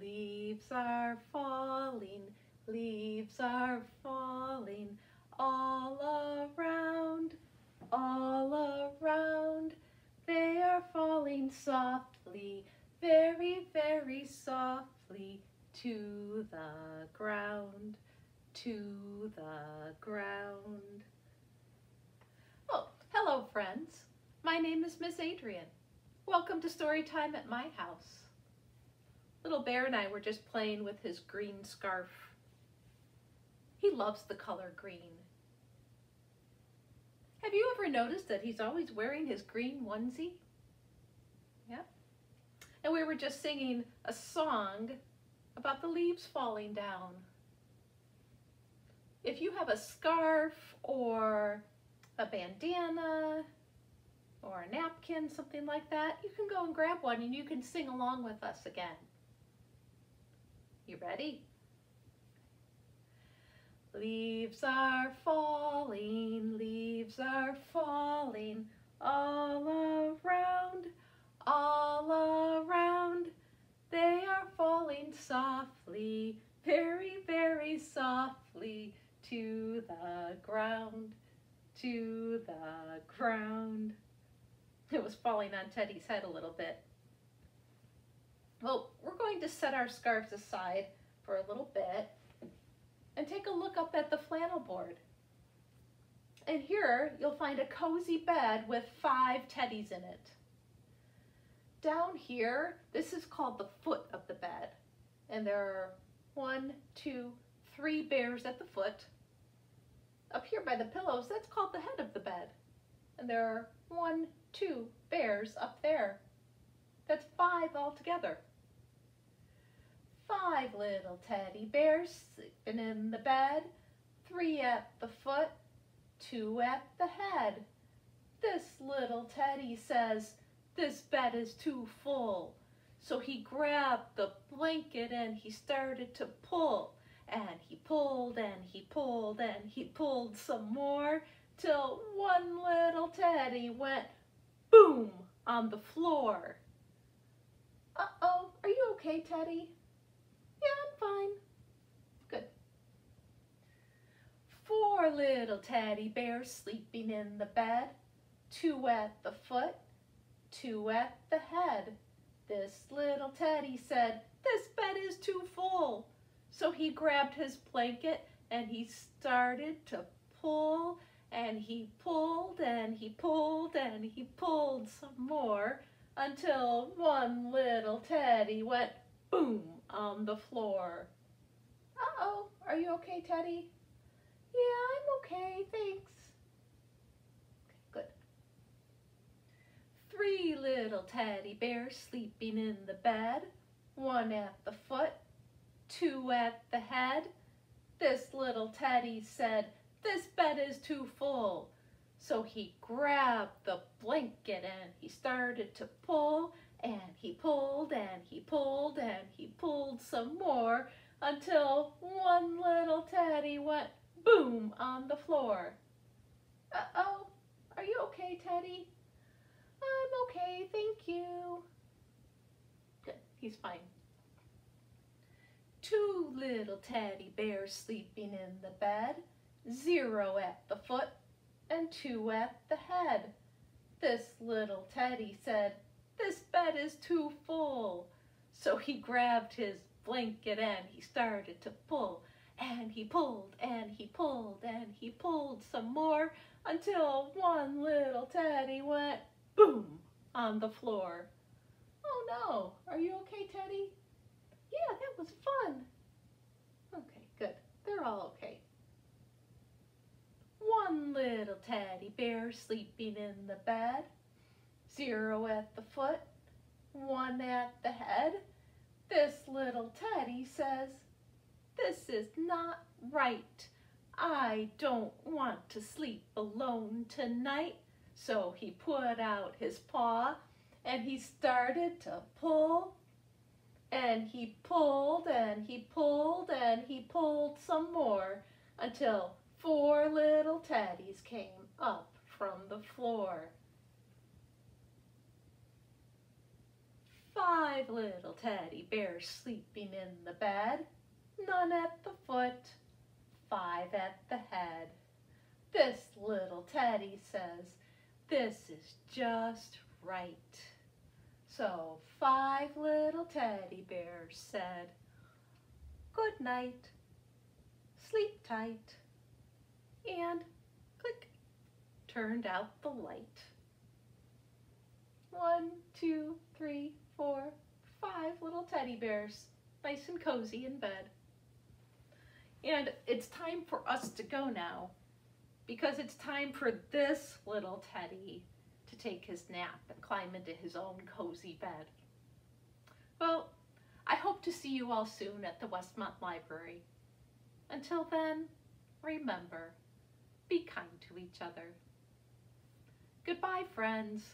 Leaves are falling, leaves are falling all around, all around. They are falling softly, very, very softly to the ground, to the ground. Oh, hello friends. My name is Miss Adrian. Welcome to story time at my house. Little Bear and I were just playing with his green scarf. He loves the color green. Have you ever noticed that he's always wearing his green onesie? Yeah. And we were just singing a song about the leaves falling down. If you have a scarf or a bandana or a napkin, something like that, you can go and grab one and you can sing along with us again. You ready? Leaves are falling, leaves are falling all around, all around. They are falling softly, very, very softly to the ground, to the ground. It was falling on Teddy's head a little bit. Well, we're going to set our scarves aside for a little bit and take a look up at the flannel board. And here you'll find a cozy bed with five teddies in it. Down here, this is called the foot of the bed. And there are one, two, three bears at the foot. Up here by the pillows, that's called the head of the bed. And there are one, two bears up there. That's five altogether five little teddy bears sleeping in the bed, three at the foot, two at the head. This little teddy says, this bed is too full. So he grabbed the blanket and he started to pull. And he pulled and he pulled and he pulled some more till one little teddy went boom on the floor. Uh-oh, are you okay, Teddy? Yeah, I'm fine. Good. Four little teddy bears sleeping in the bed, two at the foot, two at the head. This little teddy said, this bed is too full. So he grabbed his blanket and he started to pull and he pulled and he pulled and he pulled some more until one little teddy went boom on the floor. Uh-oh, are you okay, Teddy? Yeah, I'm okay, thanks. Okay, good. Three little teddy bears sleeping in the bed, one at the foot, two at the head. This little teddy said, this bed is too full. So he grabbed the blanket and he started to pull and he pulled and he pulled and he pulled some more until one little teddy went boom on the floor. Uh-oh, are you okay, Teddy? I'm okay, thank you. Good, he's fine. Two little teddy bears sleeping in the bed, zero at the foot and two at the head. This little teddy said, this bed is too full. So he grabbed his blanket and he started to pull. And he pulled and he pulled and he pulled some more until one little teddy went boom on the floor. Oh no, are you okay, Teddy? Yeah, that was fun. Okay, good. They're all okay. One little teddy bear sleeping in the bed zero at the foot, one at the head. This little teddy says, this is not right. I don't want to sleep alone tonight. So he put out his paw and he started to pull and he pulled and he pulled and he pulled some more until four little teddies came up from the floor. Five little teddy bears sleeping in the bed, none at the foot, five at the head. This little teddy says, this is just right. So five little teddy bears said, good night, sleep tight, and click, turned out the light. One, two, three, four, five little teddy bears, nice and cozy in bed. And it's time for us to go now because it's time for this little teddy to take his nap and climb into his own cozy bed. Well, I hope to see you all soon at the Westmont Library. Until then, remember, be kind to each other. Goodbye, friends.